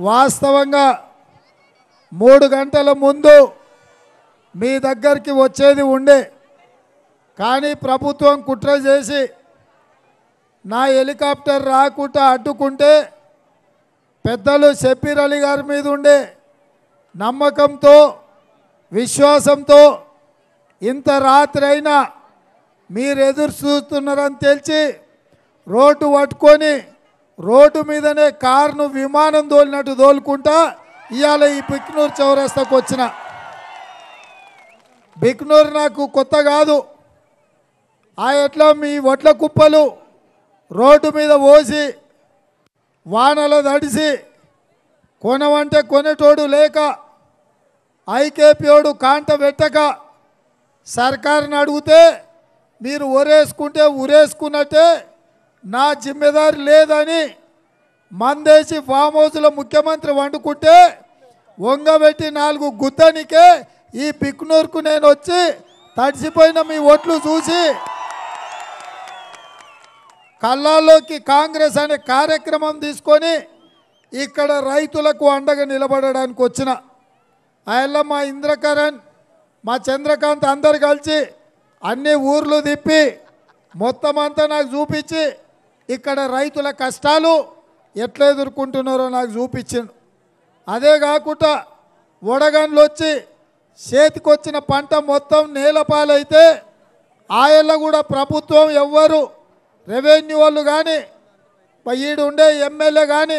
వాస్తవంగా మూడు గంటల ముందు మీ దగ్గరికి వచ్చేది ఉండే. కానీ ప్రభుత్వం కుట్ర చేసి నా హెలికాప్టర్ రాకుండా అడ్డుకుంటే పెద్దలు షబ్బీర్ అలీ గారి మీద ఉండే నమ్మకంతో విశ్వాసంతో ఇంత రాత్రి అయినా మీరు ఎదురు చూస్తున్నారని తెలిసి రోడ్డు పట్టుకొని రోడ్డు మీదనే కారును విమానం తోలినట్టు దోలుకుంటా ఇవాళ ఈ బిక్నూరు చౌరస్తాకు వచ్చిన. బిక్నూరు నాకు కొత్త కాదు. ఆ ఎట్లా మీ వడ్ల కుప్పలు రోడ్డు మీద పోసి వానల దడిసి కొనవంటే కొనేటోడు లేక ఐకేపీయోడు కాంట పెట్టక సర్కారుని అడిగితే మీరు ఒరేసుకుంటే ఉరేసుకున్నట్టే నా జిమ్మెదారి లేదని మందేసి ఫామ్ హౌస్లో ముఖ్యమంత్రి వండుకుంటే వంగబెట్టి నాలుగు గుద్దనికే ఈ పిక్నూర్కు నేను వచ్చి తడిసిపోయిన మీ ఓట్లు చూసి కళ్ళాల్లోకి కాంగ్రెస్ అనే కార్యక్రమం తీసుకొని ఇక్కడ రైతులకు అండగా నిలబడడానికి వచ్చిన ఆయన మా ఇంద్రకరణ్ మా చంద్రకాంత్ అందరు కలిసి అన్ని ఊర్లు తిప్పి మొత్తం అంతా నాకు చూపించి ఇక్కడ రైతుల కష్టాలు ఎట్లా ఎదుర్కొంటున్నారో నాకు చూపించిండు. అదే కాకుండా వడగండ్లు వచ్చి చేతికొచ్చిన పంట మొత్తం నేలపాలైతే ఆయల్లో కూడా ప్రభుత్వం ఎవ్వరు రెవెన్యూ వాళ్ళు కానీ ఈడు ఉండే ఎమ్మెల్యే కానీ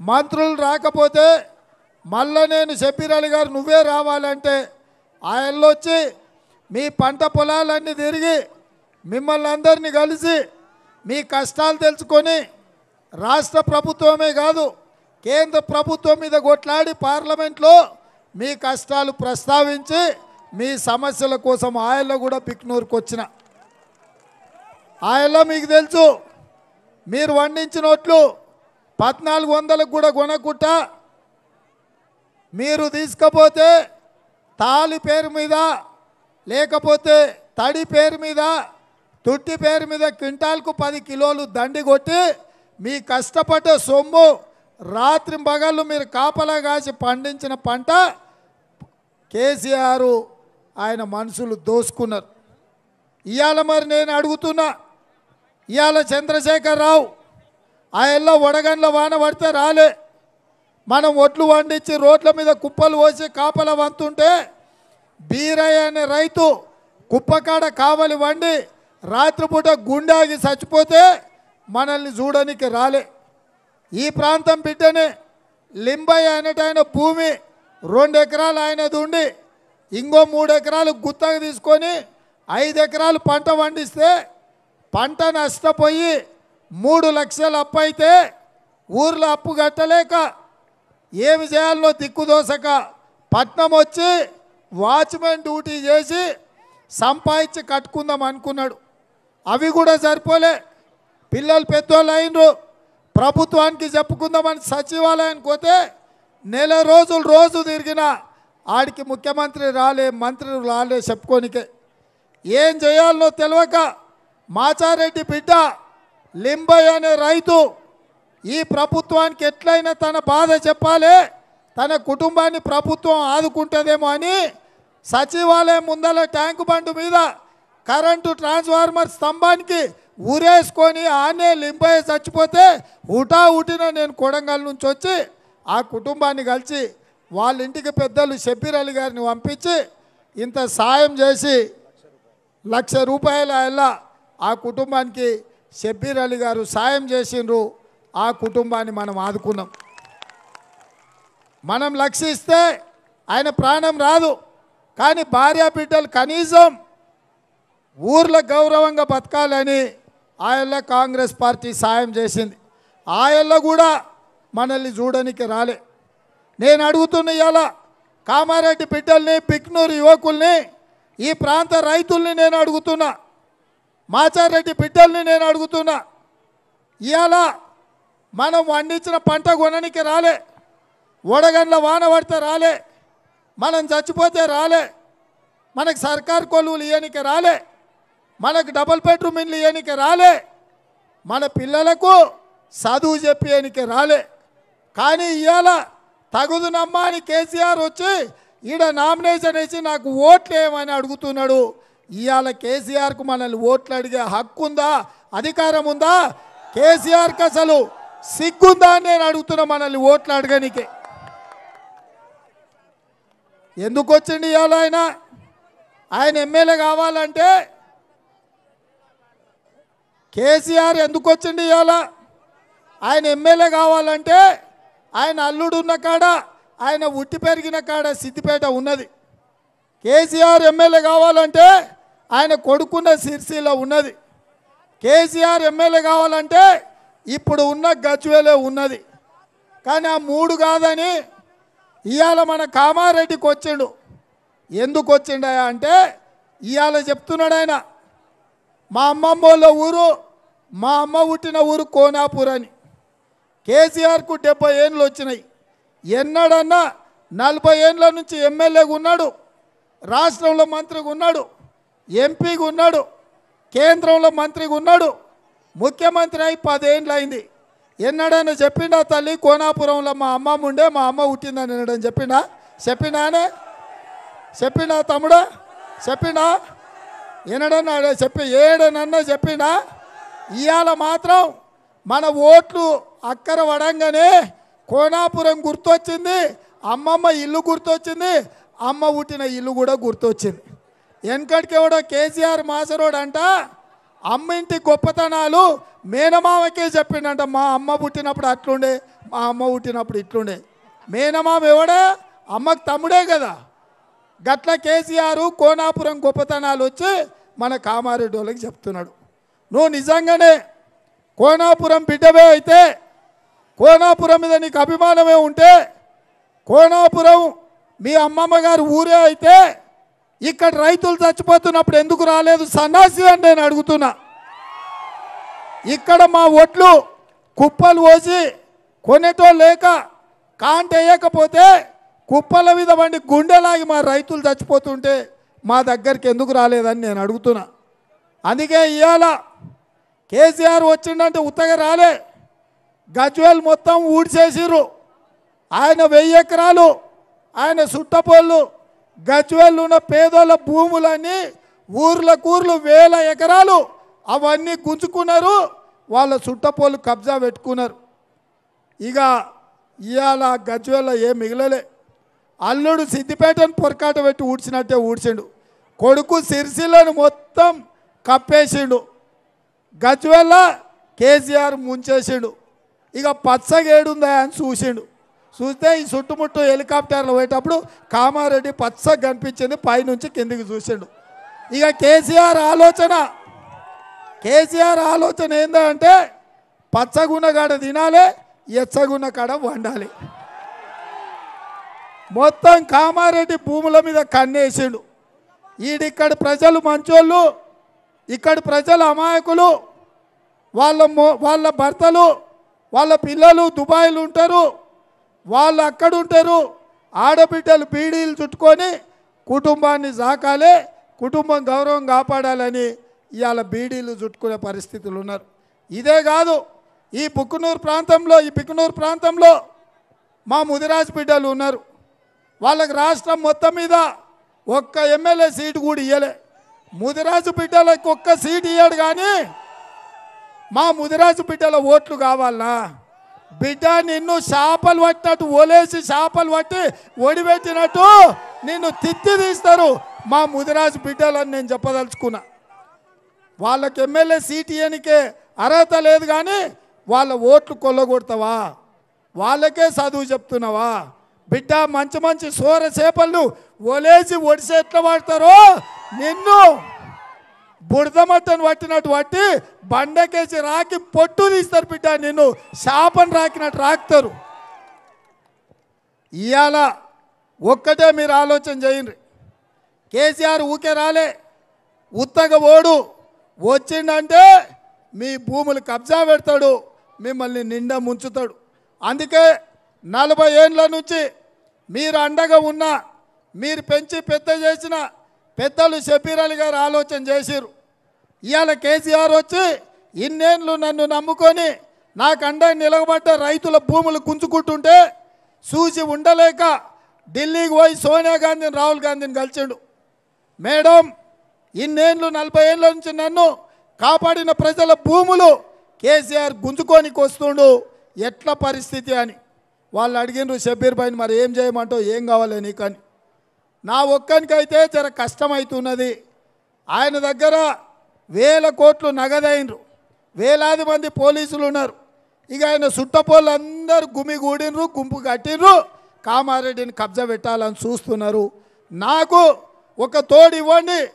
మంత్రులు రాకపోతే మళ్ళా నేను షబ్బీర్ గారు నువ్వే రావాలంటే ఆయనలో వచ్చి మీ పంట పొలాలన్నీ తిరిగి మిమ్మల్ని అందరినీ కలిసి మీ కష్టాలు తెలుసుకొని రాష్ట్ర ప్రభుత్వమే కాదు కేంద్ర ప్రభుత్వం మీద కొట్లాడి పార్లమెంట్లో మీ కష్టాలు ప్రస్తావించి మీ సమస్యల కోసం ఆయల్లో కూడా పిక్నూరుకు వచ్చిన. ఆయల్లో మీకు తెలుసు మీరు వండించినట్లు పద్నాలుగు వందలకు కూడా కొనకుండా మీరు తీసుకపోతే తాలి పేరు మీద లేకపోతే తడి పేరు మీద తుట్టి పేరు మీద క్వింటాల్కు పది కిలోలు దండి కొట్టి మీ కష్టపడ్డ సొమ్ము రాత్రి పగళ్ళు మీరు కాపలా కాసి పండించిన పంట కేసీఆర్ ఆయన మనుషులు దోసుకున్నారు. ఇవాళ మరి నేను అడుగుతున్నా ఇవాళ చంద్రశేఖర్ రావు ఆయనలో వడగండ్ల వాన పడితే రాలే. మనం ఒట్లు వండించి రోడ్ల మీద కుప్పలు పోసి కాపల వంతుంటే బీరయ్య అనే రైతు కుప్పకాడ కావలి వండి రాత్రిపూట గుండాగి చచ్చిపోతే మనల్ని చూడడానికి రాలే. ఈ ప్రాంతం బిడ్డనే. లింబయ్య అనేటైన భూమి రెండు ఎకరాలు ఆయనది ఉండి ఇంకో మూడు ఎకరాలు గుత్తగా తీసుకొని ఐదు ఎకరాలు పంట పండిస్తే పంట నష్టపోయి మూడు లక్షలు అప్పు అయితే ఊర్లో అప్పు కట్టలేక ఏమి చేయాలో దిక్కుదోసక పట్నం వచ్చి వాచ్మెన్ డ్యూటీ చేసి సంపాదించి కట్టుకుందాం అనుకున్నాడు. అవి కూడా సరిపోలే. పిల్లలు పెద్దోళ్ళు అయినరు. ప్రభుత్వానికి చెప్పుకుందామని సచివాలయానికి పోతే నెల రోజులు రోజు తిరిగిన ఆడికి ముఖ్యమంత్రి రాలే మంత్రి రాలే చెప్పుకోనికే. ఏం చేయాలనో తెలియక మాచారెడ్డి బిడ్డ లింబయ్య అనే రైతు ఈ ప్రభుత్వానికి ఎట్లయినా తన బాధ చెప్పాలి తన కుటుంబాన్ని ప్రభుత్వం ఆదుకుంటుందేమో అని సచివాలయం ముందల ట్యాంకు బండు మీద కరెంటు ట్రాన్స్ఫార్మర్ స్తంభానికి ఊరేసుకొని ఆనే లింపయ్య చచ్చిపోతే ఉటా ఉటిన నేను కొడంగల్ నుంచి వచ్చి ఆ కుటుంబాన్ని కలిసి వాళ్ళ ఇంటికి పెద్దలు షబ్బీర్ అలీ గారిని పంపించి ఇంత సాయం చేసి లక్ష రూపాయల ఎలా ఆ కుటుంబానికి షబ్బీర్ అలీ గారు సాయం చేసిండ్రు. ఆ కుటుంబాన్ని మనం ఆదుకున్నాం. మనం లక్షిస్తే ఆయన ప్రాణం రాదు. కానీ భార్య బిడ్డలు కనీసం ఊర్లో గౌరవంగా బతకాలని ఆయల్లో కాంగ్రెస్ పార్టీ సాయం చేసింది. ఆయల్లో కూడా మనల్ని చూడనికి రాలే. నేను అడుగుతున్న ఇలా కామారెడ్డి బిడ్డల్ని పిక్నూరు యువకుల్ని ఈ ప్రాంత రైతుల్ని నేను అడుగుతున్నా. మాచారెడ్డి బిడ్డల్ని నేను అడుగుతున్నా. ఇవాళ మనం వండించిన పంట కొననికి రాలే. వడగండ్ల వాన పడితే రాలే. మనం చచ్చిపోతే రాలే. మనకు సర్కార్ కొలువులు ఇవ్వనికి రాలే. మనకు డబుల్ బెడ్రూమ్ ఇల్లు ఇవ్వనికి రాలే. మన పిల్లలకు చదువు చెప్పేయనికి రాలే. కానీ ఇవాళ తగుదునమ్మా అని కేసీఆర్ వచ్చి ఈడ నామినేషన్ వేసి నాకు ఓట్లు ఏమని అడుగుతున్నాడు? ఇవాళ కేసీఆర్కు మనల్ని ఓట్లు అడిగే హక్కు ఉందా? అధికారం ఉందా? కేసీఆర్కి అసలు సిగ్గుందా అని నేను అడుగుతున్నా మనల్ని ఓట్లు అడగనికే. ఎందుకు వచ్చింది ఇవాళ ఆయన? ఆయన ఎమ్మెల్యే కావాలంటే కేసీఆర్ ఎందుకు వచ్చింది ఇవాళ? ఆయన ఎమ్మెల్యే కావాలంటే ఆయన అల్లుడు ఉన్న కాడ ఆయన ఉట్టి పెరిగిన కాడ సిద్దిపేట ఉన్నది. కేసీఆర్ ఎమ్మెల్యే కావాలంటే ఆయన కొడుకున్న సిరిసిలో ఉన్నది. కేసీఆర్ ఎమ్మెల్యే కావాలంటే ఇప్పుడు ఉన్న గజ్వేలే ఉన్నది. కానీ ఆ మూడు కాదని ఇవాళ మన కామారెడ్డికి వచ్చిండు. ఎందుకు వచ్చిండ అంటే ఇవాళ చెప్తున్నాడు ఆయన మా అమ్మమ్మ వాళ్ళ ఊరు మా అమ్మ పుట్టిన ఊరు కోనాపూర్ అని. కేసీఆర్కు డెబ్బై ఏళ్ళు వచ్చినాయి. ఎన్నడన్నా నలభై ఏళ్ళ నుంచి ఎమ్మెల్యేగా ఉన్నాడు రాష్ట్రంలో మంత్రిగా ఉన్నాడు ఎంపీగా ఉన్నాడు కేంద్రంలో మంత్రిగా ఉన్నాడు. ముఖ్యమంత్రి అయి పదేళ్ళు అయింది. ఎన్నడైనా చెప్పిండా తల్లి కోనాపురంలో మా అమ్మమ్మ ఉండే మా అమ్మ పుట్టిందని ఎన్నడని చెప్పిండా చెప్పినానే? చెప్పిండా తమ్ముడా? చెప్పిండా ఎనడన్నా చెప్పి ఏడనన్నా చెప్పినా ఇవాళ మాత్రం మన ఓట్లు అక్కర వడంగానే కోనాపురం గుర్తొచ్చింది అమ్మమ్మ ఇల్లు గుర్తొచ్చింది అమ్మ పుట్టిన ఇల్లు కూడా గుర్తొచ్చింది. వెనకటికి ఎవడో కేసీఆర్ మాసరోడు అంట అమ్మ ఇంటి గొప్పతనాలు మేనమామకే చెప్పిండంట మా అమ్మ పుట్టినప్పుడు అట్లుండే మా అమ్మ పుట్టినప్పుడు ఇట్లుండే. మేనమామ ఎవడే? అమ్మకు తమ్ముడే కదా. గట్ల కేసీఆర్ కోనాపురం గొప్పతనాలు వచ్చి మన కామారెడ్డి వాళ్ళకి చెప్తున్నాడు. నువ్వు నిజంగానే కోనాపురం బిడ్డవే అయితే కోనాపురం మీద నీకు అభిమానమే ఉంటే కోనాపురం మీ అమ్మమ్మ గారు ఊరే అయితే ఇక్కడ రైతులు చచ్చిపోతున్నప్పుడు ఎందుకు రాలేదు సన్నాసి అని నేను అడుగుతున్నా. ఇక్కడ మా ఒట్లు కుప్పలు పోసి కొనేటో లేక కాంట వేయకపోతే కుప్పల మీద వండి గుండెలాగి మా రైతులు చచ్చిపోతుంటే మా దగ్గరికి ఎందుకు రాలేదని నేను అడుగుతున్నా. అందుకే ఇవాళ కేసీఆర్ వచ్చిండంటే ఉత్తగా రాలే. గజ్వేల్ మొత్తం ఊడ్చేసిర్రు. ఆయన వెయ్యి ఎకరాలు ఆయన సుట్టపోళ్ళు గజ్వేల్ ఉన్న పేదోళ్ళ భూములన్నీ ఊర్ల కూర్లు వేల ఎకరాలు అవన్నీ గుంజుకున్నారు. వాళ్ళ సుట్టపోళ్ళు కబ్జా పెట్టుకున్నారు. ఇక ఇవాళ గజ్వేల్లో ఏం మిగలలే. అల్లుడు సిద్దిపేటను పొరకాట పెట్టి ఊడ్చినట్టే ఊడ్చిండు. కొడుకు సిరిసిల్లను మొత్తం కప్పేసిండు. గజ్వెల్ల కేసీఆర్ ముంచేసిండు. ఇక పచ్చగేడుందా అని చూసిండు. చూస్తే ఈ చుట్టుముట్టు హెలికాప్టర్లో పోయేటప్పుడు కామారెడ్డి పచ్చగా కనిపించింది పైనుంచి కిందికి చూసిండు. ఇక కేసీఆర్ ఆలోచన కేసీఆర్ ఆలోచన ఏందంటే పచ్చగున్న కాడ తినాలి ఎచ్చగున్న కాడ వండాలి. మొత్తం కామారెడ్డి భూముల మీద కన్నేసిండు. ఈడిక్కడి ప్రజలు మంచోళ్ళు ఇక్కడ ప్రజలు అమాయకులు వాళ్ళ వాళ్ళ భర్తలు వాళ్ళ పిల్లలు దుబాయ్లు ఉంటారు వాళ్ళు అక్కడ ఉంటారు. ఆడబిడ్డలు బీడీలు చుట్టుకొని కుటుంబాన్ని సాకాలి కుటుంబం గౌరవం కాపాడాలని ఇవాళ బీడీలు చుట్టుకునే పరిస్థితులు ఉన్నారు. ఇదే కాదు ఈ బుక్కునూరు ప్రాంతంలో ఈ పిక్కునూరు ప్రాంతంలో మా ముదిరాజు బిడ్డలు ఉన్నారు. వాళ్ళకి రాష్ట్రం మొత్తం మీద ఒక్క ఎమ్మెల్యే సీటు కూడా ఇయ్యలే. ముదిరాజు బిడ్డలకు ఒక్క సీటు ఇయ్యాడు కానీ మా ముదిరాజు బిడ్డల ఓట్లు కావాలనా బిడ్డ నిన్ను చేపలు పట్టినట్టు ఒలేసి చేపలు పట్టి ఒడిపెట్టినట్టు నిన్ను తిత్తి తీస్తారు. మా ముదిరాజు బిడ్డలని నేను చెప్పదలుచుకున్నా. వాళ్ళకి ఎమ్మెల్యే సీట్ ఇయ్యనికే అర్హత లేదు కానీ వాళ్ళ ఓట్లు కొల్లగొడతావా? వాళ్ళకే చదువు చెప్తున్నావా? బిడ్డ మంచి మంచి సోర చేపలు ఒలేసి ఒడిసే ఎట్లా పడతారో నిన్ను బుడదమట్టను పట్టినట్టు పట్టి బండకేసి రాకి పొట్టు తీస్తారు బిడ్డ నిన్ను. శాపను రాకినట్టు రాకుతారు. ఇవాళ ఒక్కటే మీరు ఆలోచన చేయండి. కేసీఆర్ ఊకే రాలే ఉత్తగ ఓడు వచ్చిండంటే మీ భూములు కబ్జా పెడతాడు మిమ్మల్ని నిండా ముంచుతాడు. అందుకే నలభై ఏండ్ల నుంచి మీరు అండగా ఉన్నా మీరు పెంచి పెద్ద చేసిన పెద్దలు షబీరాలి గారు ఆలోచన చేసిరు ఇవాళ కేసీఆర్ వచ్చి ఇన్నేళ్ళు నన్ను నమ్ముకొని నాకు అండ నిలబడ్డ రైతుల భూములు గుంజుకుంటుంటే చూసి ఉండలేక ఢిల్లీకి పోయి సోనియా గాంధీని రాహుల్ గాంధీని కలిసిండు. మేడం ఇన్నేళ్ళు నలభై ఏళ్ళ నుంచి నన్ను కాపాడిన ప్రజల భూములు కేసీఆర్ గుంజుకోనికి వస్తుండు. ఎట్లా పరిస్థితి అని. వాళ్ళు అడిగినారు షబ్బీర్ పైన మరి ఏం చేయమంటావు? ఏం కావాలి నీకని నా ఒక్కనికైతే జర కష్టమవుతున్నది ఆయన దగ్గర వేల కోట్లు నగదైనరు. వేలాది మంది పోలీసులు ఉన్నారు ఇక ఆయన సుట్టపోళ్ళు అందరూ గుమిగూడినరు గుంపు కట్టినరు. కామారెడ్డిని కబ్జా పెట్టాలని చూస్తున్నారు. నాకు ఒక తోడు ఇవ్వండి.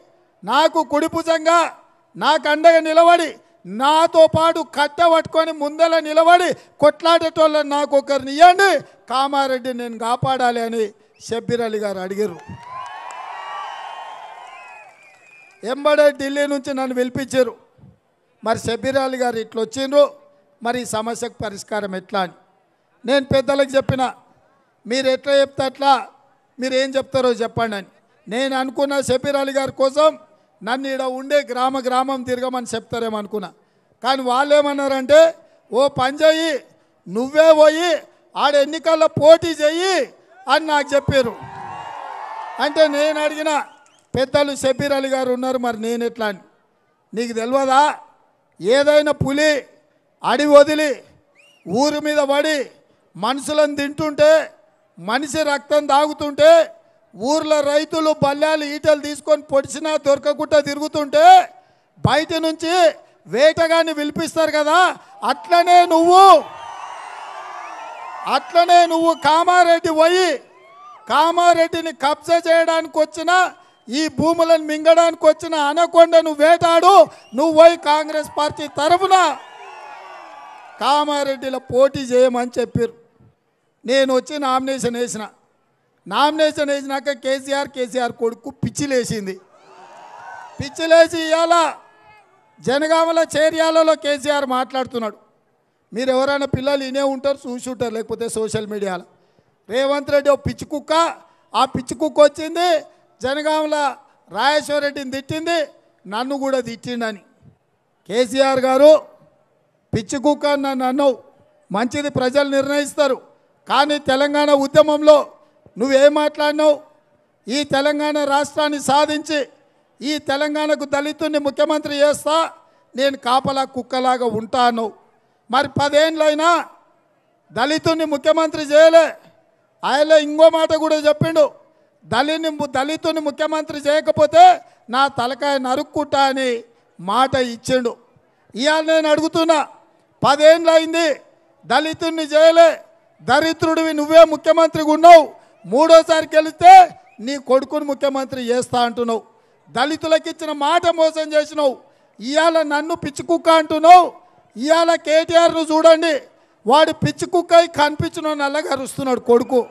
నాకు కుడిపుజంగా నాకు అండగా నిలబడి నాతో పాటు కట్టె పట్టుకొని ముందల నిలబడి కొట్లాడేటోళ్ళని నాకు ఒకరిని ఇవ్వండి కామారెడ్డి నేను కాపాడాలి అని షబ్బీర్ అలీ గారు అడిగారు ఎంబడే ఢిల్లీ నుంచి నన్ను పిలిపించారు. మరి షబ్బీర్ అలీ గారు ఇట్లా వచ్చిండ్రు. మరి ఈ సమస్యకు పరిష్కారం ఎట్లా అని. నేను పెద్దలకు చెప్పిన మీరు ఎట్లా చెప్తే అట్లా మీరు ఏం చెప్తారో చెప్పండి అని. నేను అనుకున్న షబీర్ అలీ గారి కోసం నన్ను ఈడ ఉండే గ్రామ గ్రామం తిరగమని చెప్తారేమో అనుకున్నా. కానీ వాళ్ళు ఏమన్నారంటే ఓ పని చెయ్యి నువ్వే పోయి ఆడ ఎన్నికల్లో పోటీ చెయ్యి అని నాకు చెప్పారు. అంటే నేను అడిగిన పెద్దలు షబీర్ అలీ గారు ఉన్నారు మరి నేను ఎట్లా అని. నీకు తెలియదా? ఏదైనా పులి అడి వదిలి ఊరి మీద పడి మనుషులను తింటుంటే మనిషి రక్తం తాగుతుంటే ఊర్లో రైతులు బల్లాలు ఈటలు తీసుకొని పొడిచినా దొరకకుండా తిరుగుతుంటే బయట నుంచి వేటగాన్ని పిలిపిస్తారు కదా అట్లనే నువ్వు. అట్లనే నువ్వు కామారెడ్డి పోయి కామారెడ్డిని కబ్జా చేయడానికి వచ్చిన ఈ భూములను మింగడానికి వచ్చిన అనకొండను వేటాడు నువ్వు పోయి కాంగ్రెస్ పార్టీ తరఫున. కామారెడ్డిలో పోటీ చేయమని చెప్పారు నేను వచ్చి నామినేషన్ వేసిన. నామినేషన్ వేసినాక కేసీఆర్ కేసీఆర్ కొడుకు పిచ్చిలేసింది. పిచ్చిలేసి ఇవాళ జనగామల చేర్యాలలో కేసీఆర్ మాట్లాడుతున్నాడు. మీరు ఎవరైనా పిల్లలు ఇనే ఉంటారు చూసి ఉంటారు లేకపోతే సోషల్ మీడియాలో. రేవంత్ రెడ్డి ఓ పిచ్చి కుక్క ఆ పిచ్చి కుక్క వచ్చింది జనగామల రాజేశ్వర రెడ్డిని తిట్టింది నన్ను కూడా తిట్టిండని. కేసీఆర్ గారు పిచ్చి కుక్క నన్ను అన్నావు మంచిది ప్రజలు నిర్ణయిస్తారు. కానీ తెలంగాణ ఉద్యమంలో నువ్వేం మాట్లాడినావు? ఈ తెలంగాణ రాష్ట్రాన్ని సాధించి ఈ తెలంగాణకు దళితుడిని ముఖ్యమంత్రి చేస్తా నేను కాపలా కుక్కలాగా ఉంటాను. మరి పదేళ్ళైనా దళితుడిని ముఖ్యమంత్రి చేయలే. ఆయన ఇంకో మాట కూడా చెప్పిండు. దళిని దళితుని ముఖ్యమంత్రి చేయకపోతే నా తలకాయ నరుక్కుంటా అని మాట ఇచ్చిండు. ఇవాళ నేను అడుగుతున్నా పదేళ్ళు అయింది దళితుడిని చేయలే. దరిద్రుడివి నువ్వే ముఖ్యమంత్రిగా ఉన్నావు. మూడోసారి గెలిస్తే నీ కొడుకుని ముఖ్యమంత్రి చేస్తా అంటున్నావు. దళితులకు ఇచ్చిన మాట మోసం చేసినావు. ఇవాళ నన్ను పిచ్చి కుక్క అంటున్నావు. ఇవాళ కేటీఆర్ను చూడండి. వాడు పిచ్చి కుక్క కనిపించిన నల్లగా అరుస్తున్నాడు కొడుకు.